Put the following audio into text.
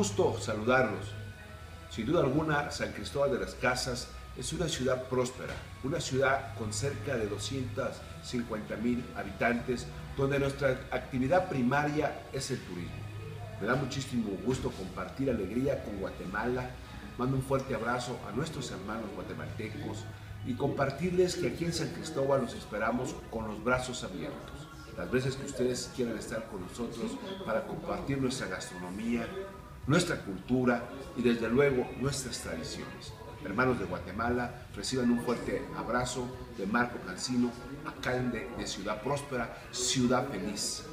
Gusto saludarlos. Sin duda alguna, San Cristóbal de las Casas es una ciudad próspera, una ciudad con cerca de 250 mil habitantes, donde nuestra actividad primaria es el turismo. Me da muchísimo gusto compartir alegría con Guatemala. Mando un fuerte abrazo a nuestros hermanos guatemaltecos y compartirles que aquí en San Cristóbal los esperamos con los brazos abiertos. Las veces que ustedes quieran estar con nosotros para compartir nuestra gastronomía, nuestra cultura y desde luego nuestras tradiciones. Hermanos de Guatemala, reciban un fuerte abrazo de Marco Cancino, alcalde de Ciudad Próspera, Ciudad Feliz.